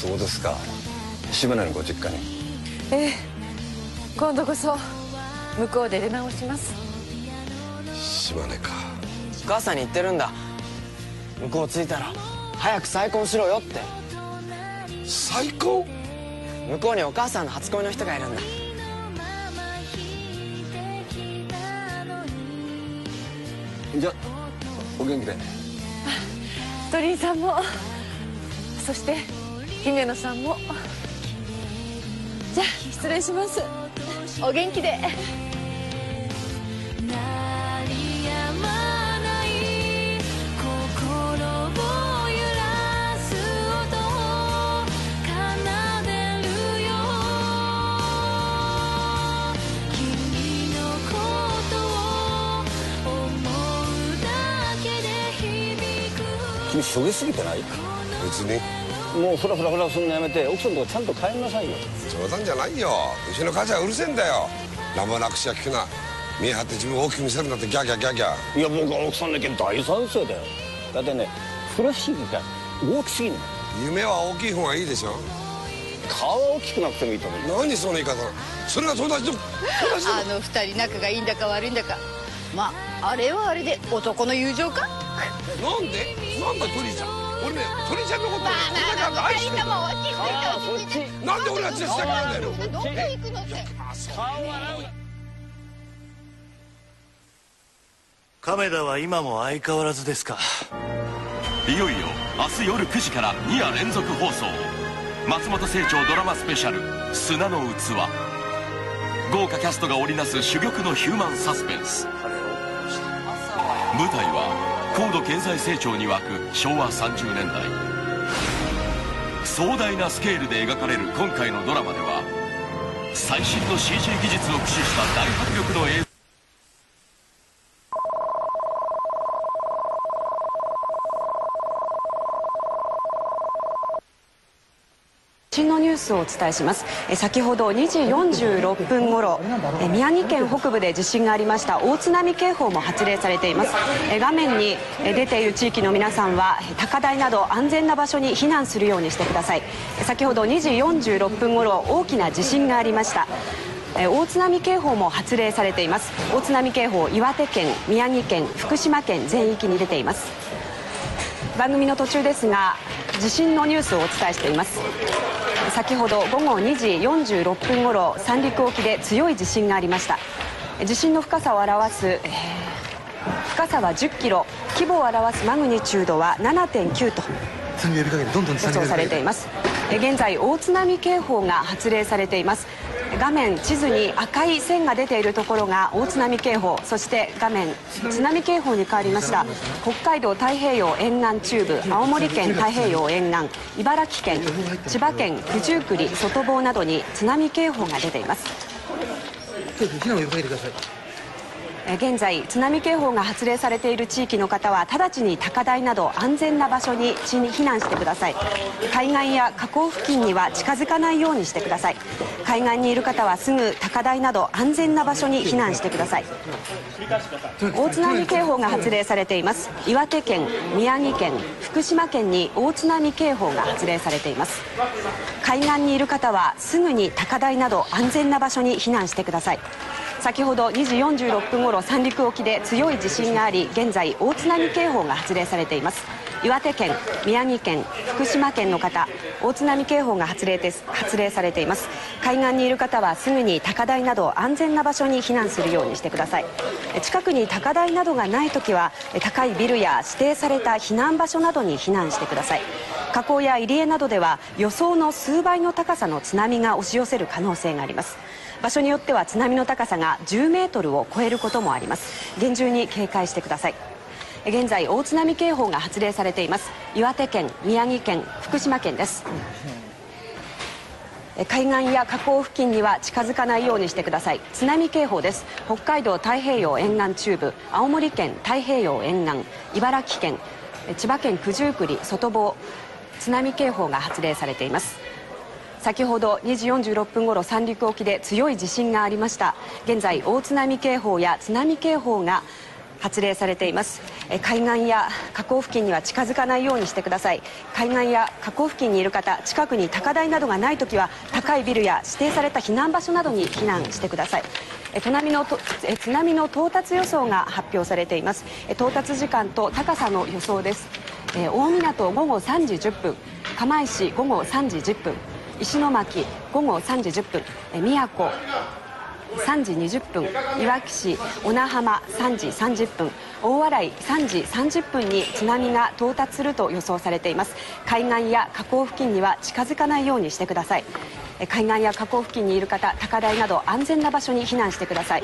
そうですか。島根のご実家に。ええ。今度こそ向こうで出直します。島根か。お母さんに言ってるんだ。向こう着いたら早く再婚しろよって。再婚？向こうにお母さんの初恋の人がいるんだ。じゃあお元気で。鳥居さんも。そして姫野さんも。じゃあ失礼します。お元気で。鳴りやまない心を揺らす音を奏でるよ君のことを思うだけで響く君しょげすぎてない？別に。もうフラフラフラするのやめて奥さんとこちゃんと帰りなさいよ。冗談じゃないよ。うちの母ちゃんはうるせえんだよ。乱暴な口は聞くな。見え張って自分を大きく見せるなんてギャーギャーギャーギャー。いや僕は奥さんの意見大賛成だよ。だってねフラッシュが大きすぎんの。夢は大きい方がいいでしょ。顔は大きくなくてもいいと思う。何その言い方。それが友達と友達とあの二人仲がいいんだか悪いんだか。まああれはあれで男の友情か？なんで？なんだ鳥ちゃん俺ね鳥ちゃんのことまあまあまあ愛してる。なんで俺がチェスターなんだよどこ行くの？って。亀田は今も相変わらずですか？いよいよ明日夜9時から2夜連続放送。松本清張ドラマスペシャル「砂の器」豪華キャストが織りなす珠玉のヒューマンサスペンス。舞台は高度経済成長に沸く昭和30年代。壮大なスケールで描かれる今回のドラマでは最新の CG 技術を駆使した大迫力の映像新のニュースをお伝えします。え先ほど2時46分ごろえ宮城県北部で地震がありました。大津波警報も発令されています。え画面にえ出ている地域の皆さんはえ高台など安全な場所に避難するようにしてください。先ほど2時46分ごろ大きな地震がありました。え大津波警報も発令されています。大津波警報岩手県宮城県福島県全域に出ています。番組の途中ですが地震のニュースをお伝えしています。先ほど午後2時46分ごろ三陸沖で強い地震がありました。地震の深さを表す、えー深さは10キロ。規模を表すマグニチュードは7.9と予想されています。え現在大津波警報が発令されています画面地図に赤い線が出ているところが大津波警報そして画面津波警報に変わりました北海道太平洋沿岸中部青森県太平洋沿岸茨城県千葉県九十九里外房などに津波警報が出ています。避難を呼びかけてください。現在津波警報が発令されている地域の方は直ちに高台など安全な場所に避難してください。海岸や河口付近には近づかないようにしてください。海岸にいる方はすぐ高台など安全な場所に避難してください。大津波警報が発令されています。岩手県宮城県福島県に大津波警報が発令されています。海岸にいる方はすぐに高台など安全な場所に避難してください。先ほど2時46分ごろ三陸沖で強い地震があり現在大津波警報が発令されています。岩手県宮城県福島県の方大津波警報が発令です発令されています。海岸にいる方はすぐに高台など安全な場所に避難するようにしてください。近くに高台などがない時は高いビルや指定された避難場所などに避難してください。河口や入り江などでは予想の数倍の高さの津波が押し寄せる可能性があります。場所によっては津波の高さが10メートルを超えることもあります。厳重に警戒してください。現在大津波警報が発令されています。岩手県宮城県福島県です。海岸や河口付近には近づかないようにしてください。津波警報です。北海道太平洋沿岸中部青森県太平洋沿岸茨城県千葉県九十九里外房津波警報が発令されています。先ほど2時46分ごろ三陸沖で強い地震がありました。現在大津波警報や津波警報が発令されています。え海岸や河口付近には近づかないようにしてください。海岸や河口付近にいる方近くに高台などがない時は高いビルや指定された避難場所などに避難してください。え津波のとえ津波の到達予想が発表されています。え到達時間と高さの予想です。え大港午後3時10分釜石午後3時10分石巻午後3時10分え宮古3時20分いわき市小名浜3時30分大洗3時30分に津波が到達すると予想されています。海岸や河口付近には近づかないようにしてください。海岸や河口付近にいる方高台など安全な場所に避難してください。